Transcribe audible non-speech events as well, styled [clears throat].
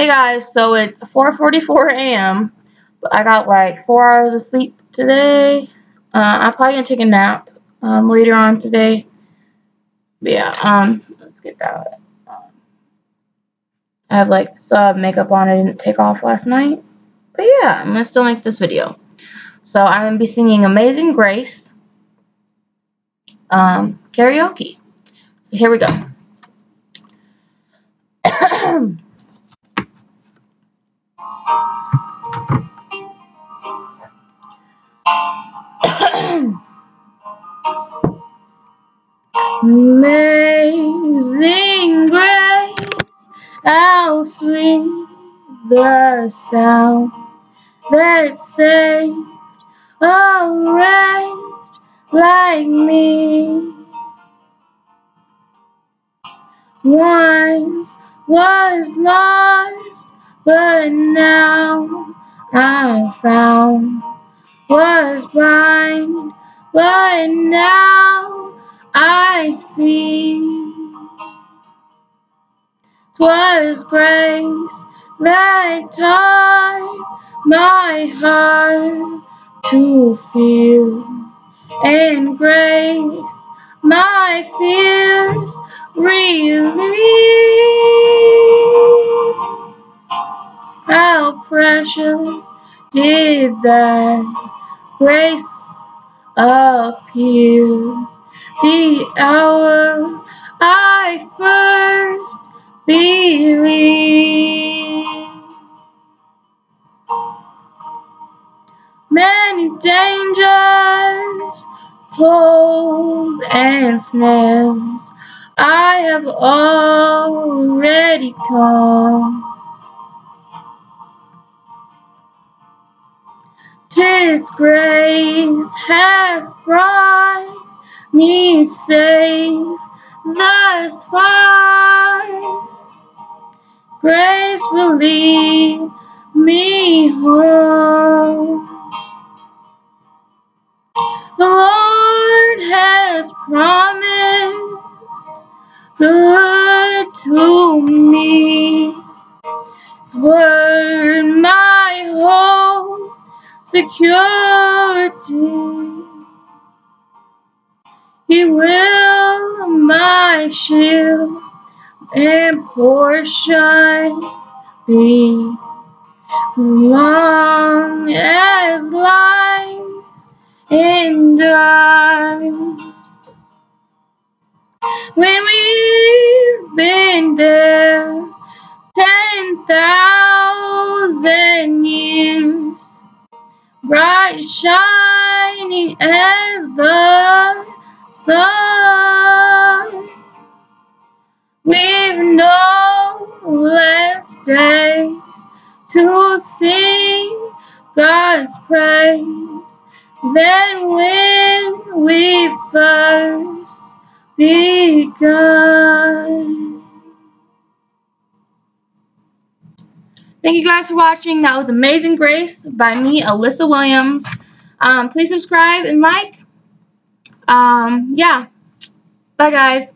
Hey guys, so it's 4.44 a.m. I got like 4 hours of sleep today. Uh, I'm probably going to take a nap um, later on today. But yeah, um, let's get that. Um, I have like some makeup on I didn't take off last night. But yeah, I'm going to still make this video. So I'm going to be singing Amazing Grace um, karaoke. So here we go. [clears throat] Amazing grace, how sweet the sound that saved a wretch like me. Once was lost, but now I'm found. Was blind, but now Twas grace that taught my heart to fear, and grace my fears relieve. How precious did that grace appear the hour I first believed. Many dangers, tolls, and snares I have already come. Tis grace has brought me safe thus far. Grace will lead me home. The Lord has promised good to me. His word, my hope, security. He will my shield and portion be as long as life endures. When we've been there ten thousand years, bright shining as the to sing God's praise than when we first begun. Thank you guys for watching. That was Amazing Grace by me, Alyssa Williams. Um, please subscribe and like. Um, yeah. Bye, guys.